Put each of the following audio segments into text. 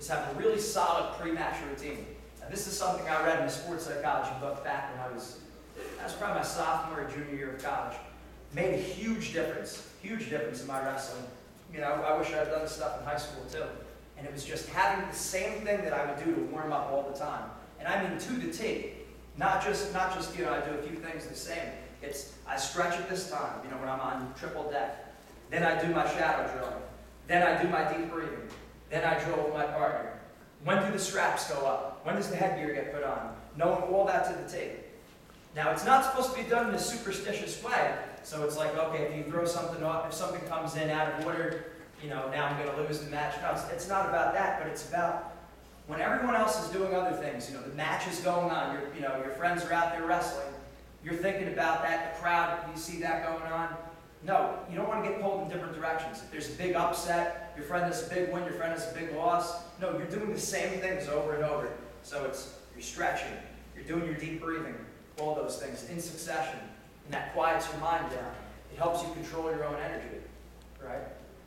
is have a really solid pre-match routine. Now, this is something I read in a sports psychology book back when I was, that was probably my sophomore or junior year of college. Made a huge difference, huge difference in my wrestling. You know, I wish I had done this stuff in high school too. And it was just having the same thing that I would do to warm up all the time. And I mean to the T. Not just, not just, you know, I do a few things the same. It's, I stretch at this time, you know, when I'm on triple deck. Then I do my shadow drilling. Then I do my deep breathing. Then I drill with my partner. When do the straps go up? When does the headgear get put on? Knowing all that to the T. Now, it's not supposed to be done in a superstitious way. So it's like, okay, if you throw something off, if something comes in out of order, you know, now I'm going to lose the match. No, it's, not about that, but it's about when everyone else is doing other things. You know, the match is going on. You know, your friends are out there wrestling. You're thinking about that. The crowd, you see that going on. No, you don't want to get pulled in different directions. If there's a big upset, your friend has a big win, your friend has a big loss. No, you're doing the same things over and over. So it's you're stretching, you're doing your deep breathing, all those things in succession, and that quiets your mind down. It helps you control your own energy, right?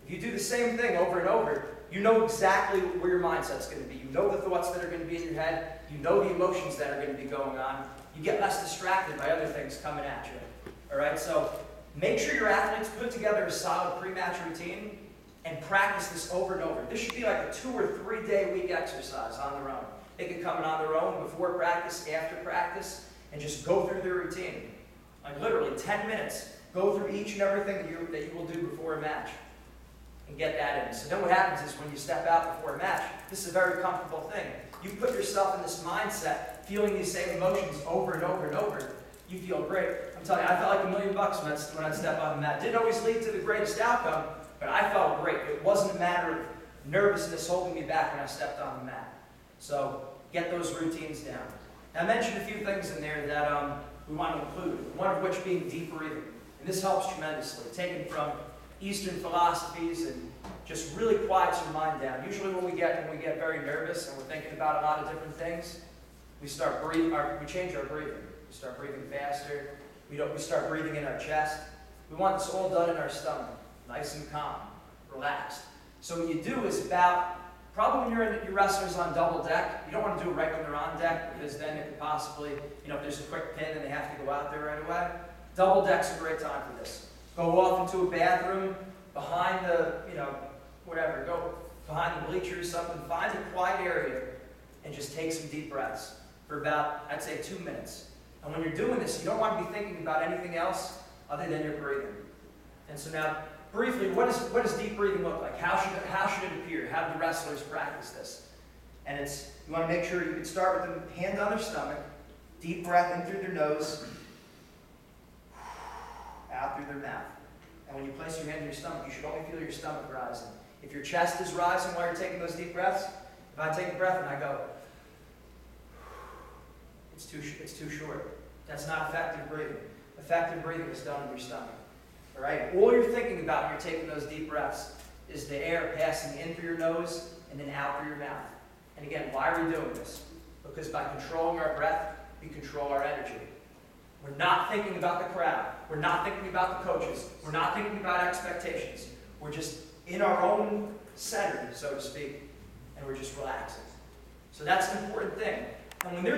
If you do the same thing over and over, you know exactly where your mindset's going to be. You know the thoughts that are going to be in your head. You know the emotions that are going to be going on. You get less distracted by other things coming at you. All right, so Make sure your athletes put together a solid pre-match routine and practice this over and over. This should be like a two or three day week exercise on their own. They can come in on their own before practice, after practice, and just go through their routine. Like literally 10 minutes. Go through each and everything that you, that you will do before a match and get that in. So then what happens is when you step out before a match, this is a very comfortable thing. You put yourself in this mindset, feeling these same emotions over and over and over. You feel great. I'm telling you, I felt like a million bucks when I, when I stepped on the mat. Didn't always lead to the greatest outcome, but I felt great. It wasn't a matter of nervousness holding me back when I stepped on the mat. So get those routines down. Now, I mentioned a few things in there that um, we want to include, one of which being deep breathing. And this helps tremendously, taken from Eastern philosophies and just really quiets your mind down. Usually when we get when we get very nervous and we're thinking about a lot of different things, we start breathing, we change our breathing. We start breathing faster, we, don't, we start breathing in our chest. We want this all done in our stomach, nice and calm, relaxed. So what you do is about, probably when you're in, your wrestlers on double deck, you don't want to do it right when they're on deck because then it could possibly, you know, if there's a quick pin and they have to go out there right away. Double deck's a great time for this. Go off into a bathroom, behind the, you know, whatever, go behind the bleachers, or something, find a quiet area and just take some deep breaths for about, I'd say, two minutes. And when you're doing this, you don't want to be thinking about anything else other than your breathing. And so now, briefly, what, is, what does deep breathing look like? How should, it, how should it appear? How do the wrestlers practice this? And it's you want to make sure you can start with the hand on their stomach, deep breath in through their nose, out through their mouth. And when you place your hand in your stomach, you should only feel your stomach rising. If your chest is rising while you're taking those deep breaths, if I take a breath and I go, it's too, it's too short. That's not effective breathing. Effective breathing is done in your stomach. All right? All you're thinking about when you're taking those deep breaths is the air passing in through your nose and then out through your mouth. And again, why are we doing this? Because by controlling our breath, we control our energy. We're not thinking about the crowd. We're not thinking about the coaches. We're not thinking about expectations. We're just in our own center, so to speak, and we're just relaxing. So that's an important thing. And when they're